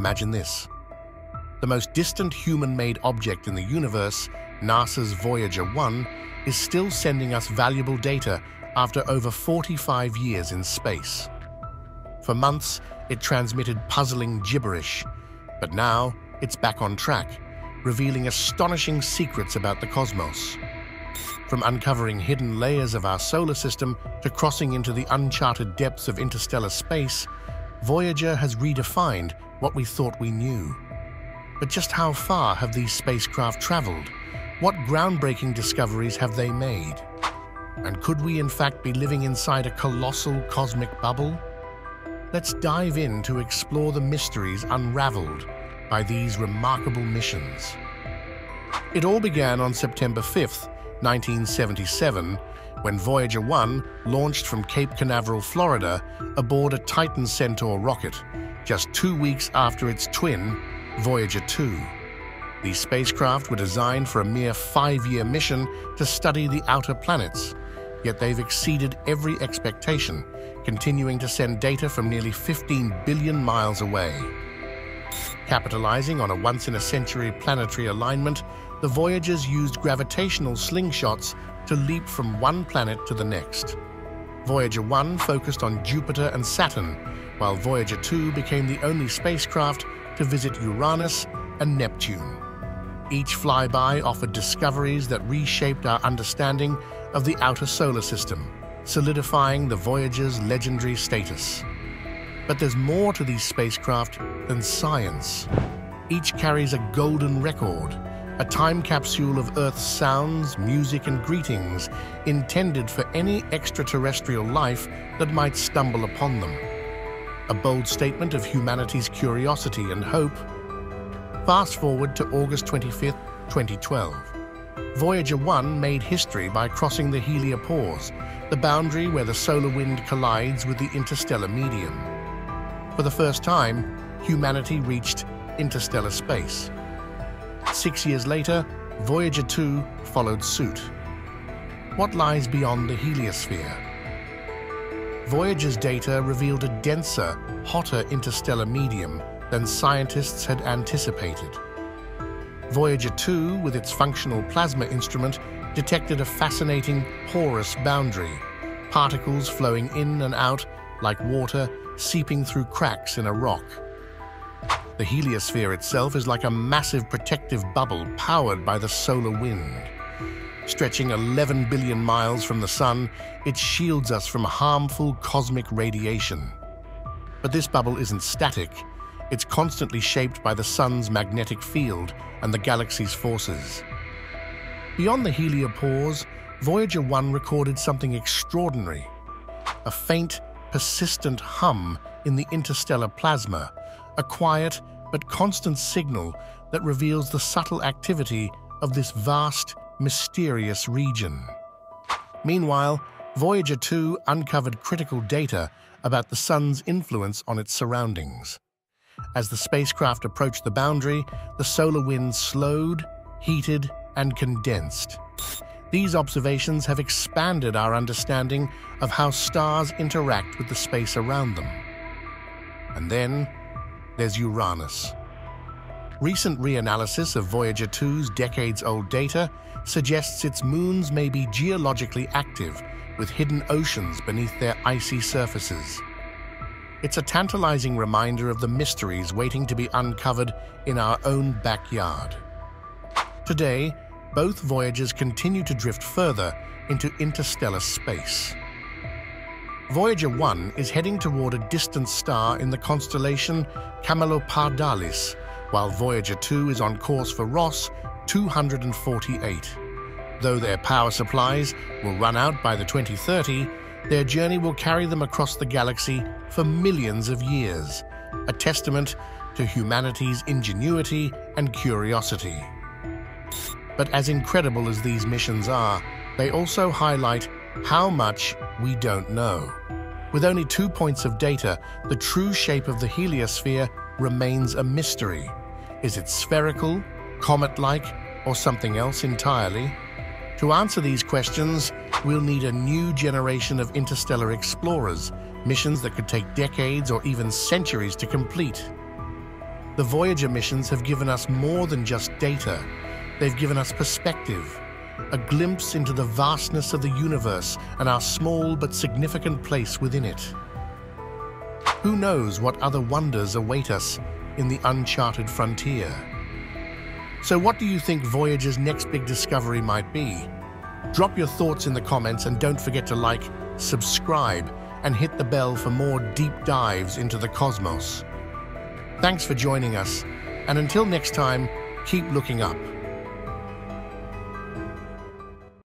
Imagine this. The most distant human-made object in the universe, NASA's Voyager 1, is still sending us valuable data after over 45 years in space. For months, it transmitted puzzling gibberish, but now it's back on track, revealing astonishing secrets about the cosmos. From uncovering hidden layers of our solar system to crossing into the uncharted depths of interstellar space, Voyager has redefined what we thought we knew. But just how far have these spacecraft traveled? What groundbreaking discoveries have they made? And could we in fact be living inside a colossal cosmic bubble? Let's dive in to explore the mysteries unraveled by these remarkable missions. It all began on September 5th, 1977, when Voyager 1 launched from Cape Canaveral, Florida, aboard a Titan Centaur rocket, just two weeks after its twin, Voyager 2. These spacecraft were designed for a mere five-year mission to study the outer planets, yet they've exceeded every expectation, continuing to send data from nearly 15 billion miles away. Capitalizing on a once-in-a-century planetary alignment, the Voyagers used gravitational slingshots to leap from one planet to the next. Voyager 1 focused on Jupiter and Saturn, while Voyager 2 became the only spacecraft to visit Uranus and Neptune. Each flyby offered discoveries that reshaped our understanding of the outer solar system, solidifying the Voyager's legendary status. But there's more to these spacecraft than science. Each carries a golden record, a time capsule of Earth's sounds, music, and greetings intended for any extraterrestrial life that might stumble upon them. A bold statement of humanity's curiosity and hope. Fast forward to August 25, 2012. Voyager 1 made history by crossing the heliopause, the boundary where the solar wind collides with the interstellar medium. For the first time, humanity reached interstellar space. Six years later, Voyager 2 followed suit. What lies beyond the heliosphere? Voyager's data revealed a denser, hotter interstellar medium than scientists had anticipated. Voyager 2, with its functional plasma instrument, detected a fascinating porous boundary, particles flowing in and out like water seeping through cracks in a rock. The heliosphere itself is like a massive protective bubble powered by the solar wind. Stretching 11 billion miles from the Sun, it shields us from harmful cosmic radiation. But this bubble isn't static. It's constantly shaped by the Sun's magnetic field and the galaxy's forces. Beyond the heliopause, Voyager 1 recorded something extraordinary. A faint, persistent hum in the interstellar plasma, a quiet but constant signal that reveals the subtle activity of this vast, mysterious region. Meanwhile, Voyager 2 uncovered critical data about the Sun's influence on its surroundings. As the spacecraft approached the boundary, the solar wind slowed, heated, and condensed. These observations have expanded our understanding of how stars interact with the space around them. And then there's Uranus. Recent reanalysis of Voyager 2's decades-old data suggests its moons may be geologically active, with hidden oceans beneath their icy surfaces. It's a tantalizing reminder of the mysteries waiting to be uncovered in our own backyard. Today, both Voyagers continue to drift further into interstellar space. Voyager 1 is heading toward a distant star in the constellation Camelopardalis, while Voyager 2 is on course for Ross 248. Though their power supplies will run out by the 2030, their journey will carry them across the galaxy for millions of years, a testament to humanity's ingenuity and curiosity. But as incredible as these missions are, they also highlight how much we don't know. With only two points of data, the true shape of the heliosphere remains a mystery. Is it spherical, comet-like, or something else entirely? To answer these questions, we'll need a new generation of interstellar explorers, missions that could take decades or even centuries to complete. The Voyager missions have given us more than just data. They've given us perspective, a glimpse into the vastness of the universe and our small but significant place within it. Who knows what other wonders await us in the uncharted frontier? So what do you think Voyager's next big discovery might be? Drop your thoughts in the comments and don't forget to like, subscribe, and hit the bell for more deep dives into the cosmos. Thanks for joining us, and until next time, keep looking up.